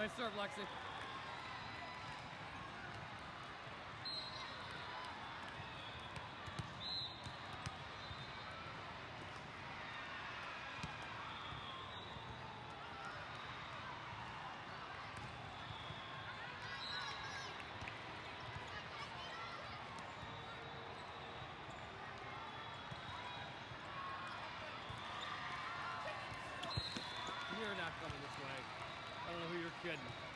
Nice serve, Lexi. You're not coming don't know who you're kidding.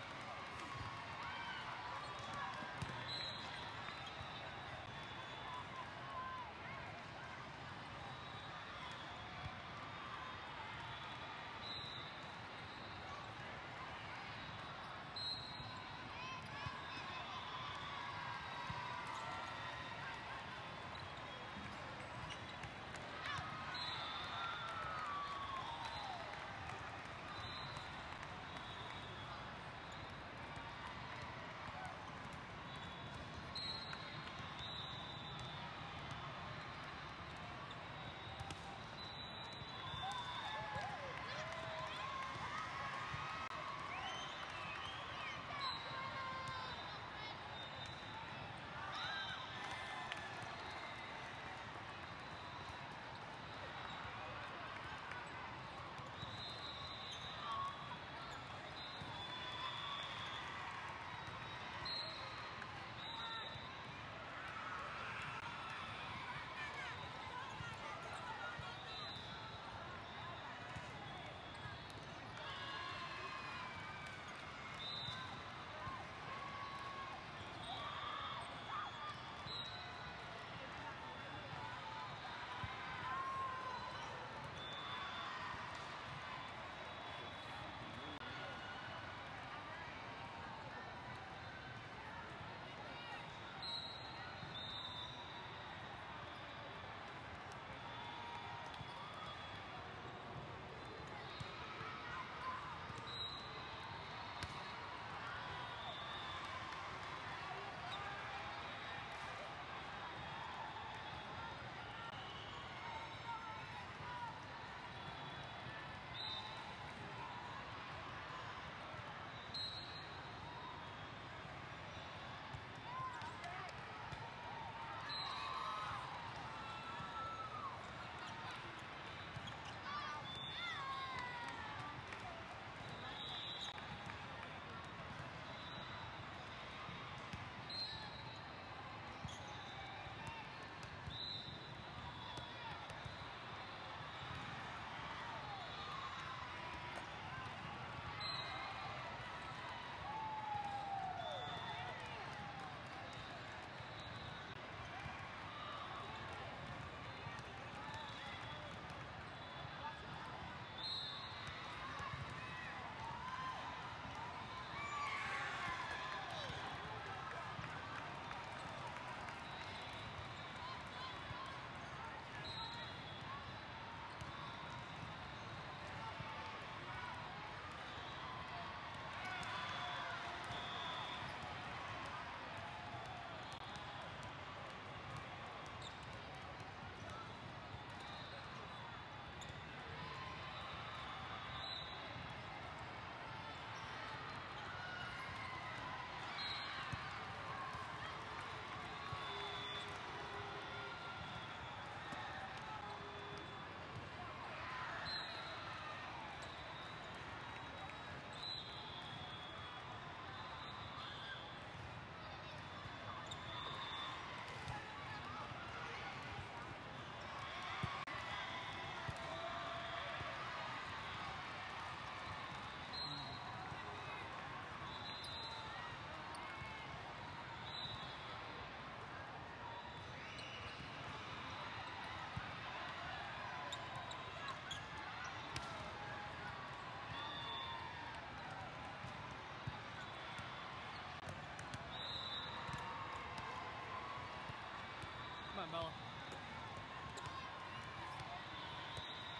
Come Bella.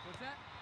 What's that?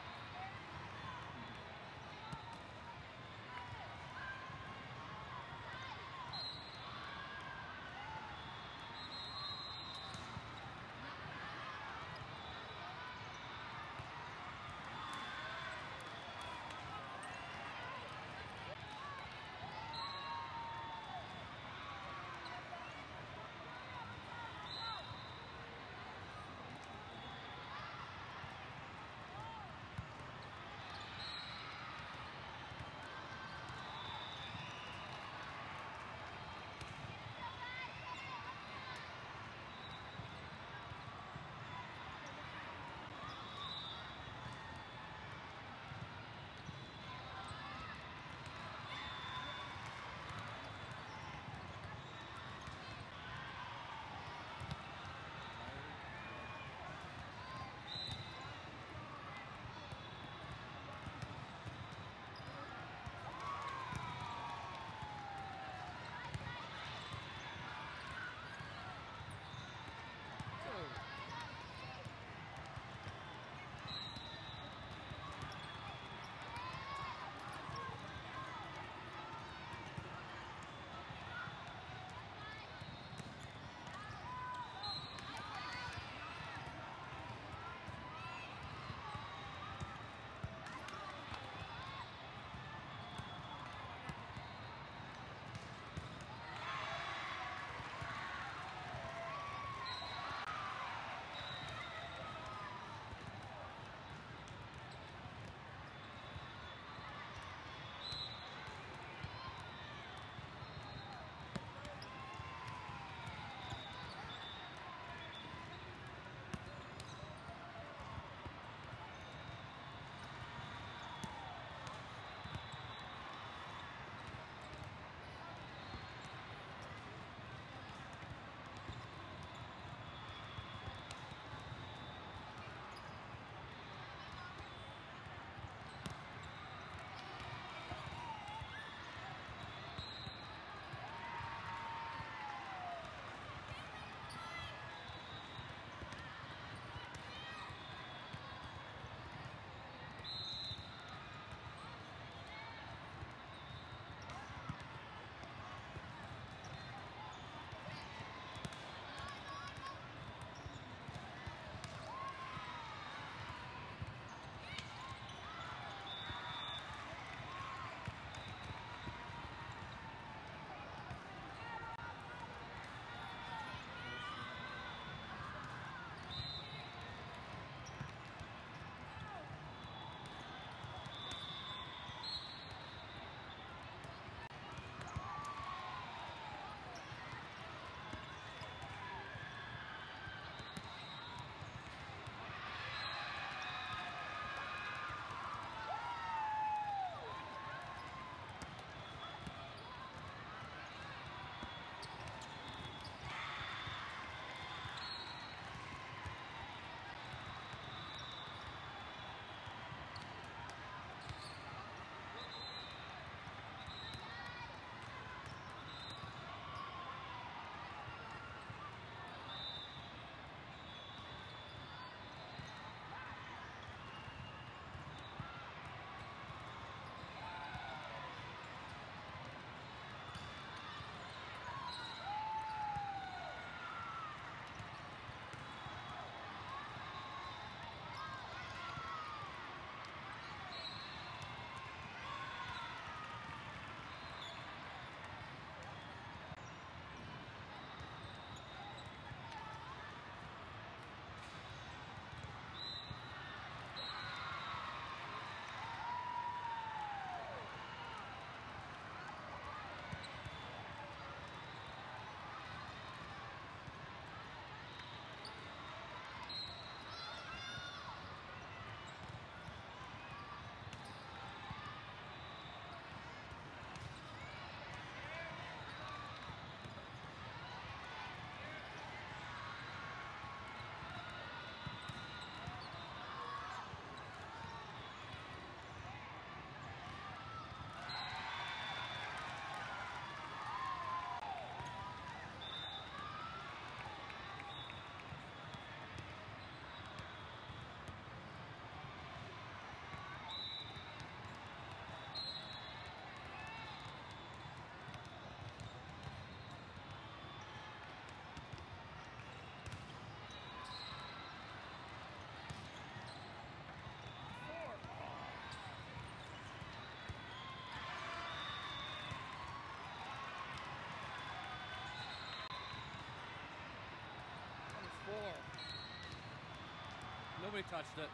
Nobody touched it.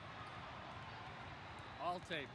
All tape.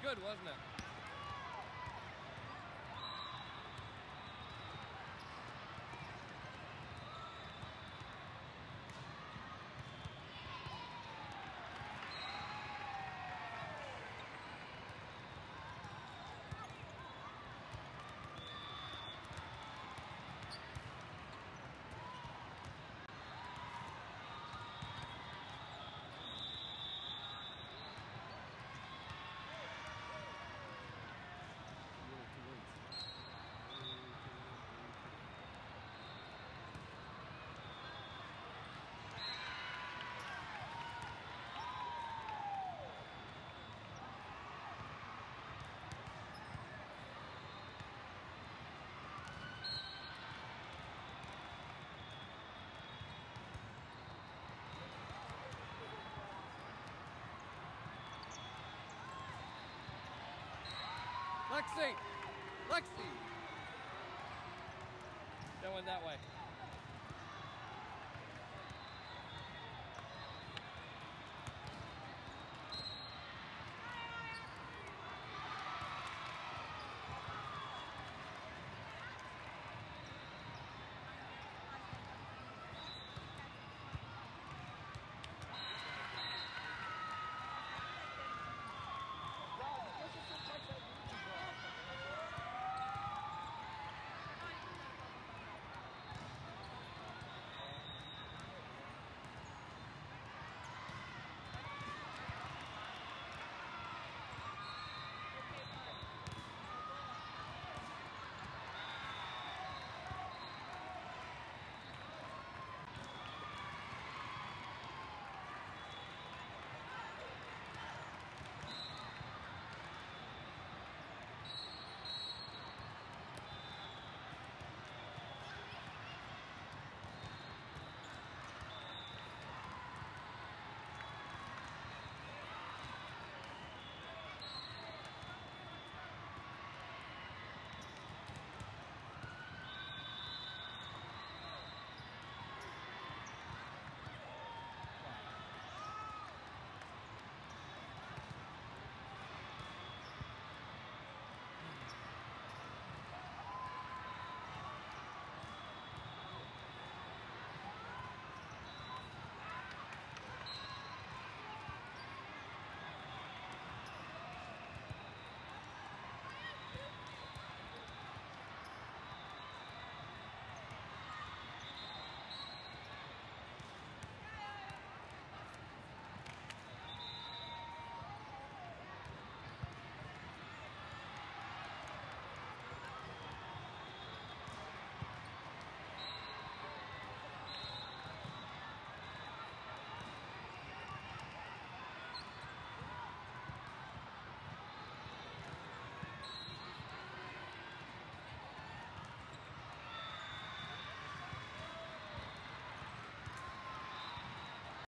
That's good, wasn't it? Lexi! Lexi! Went that way.